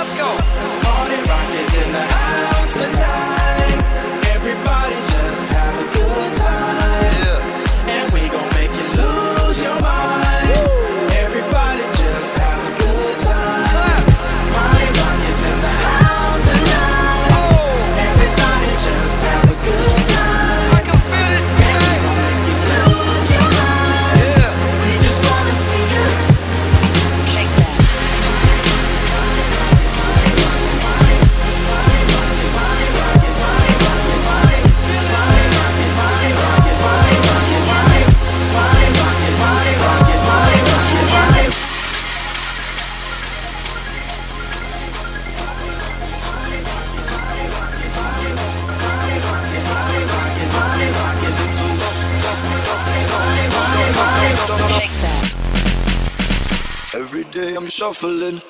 Let's go. okay, I'm shuffling.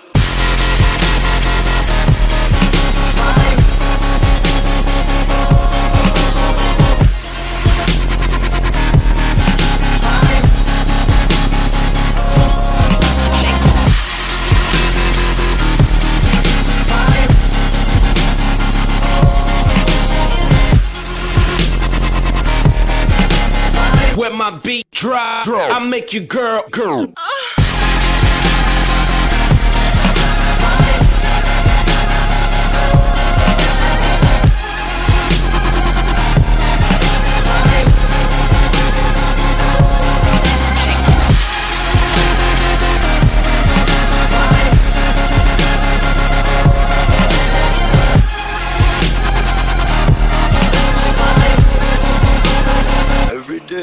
My beat drop, I make you girl, girl. Uh.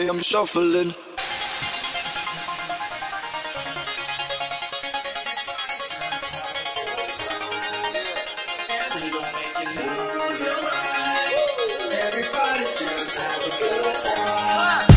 I'm shuffling. Everybody just have a good time.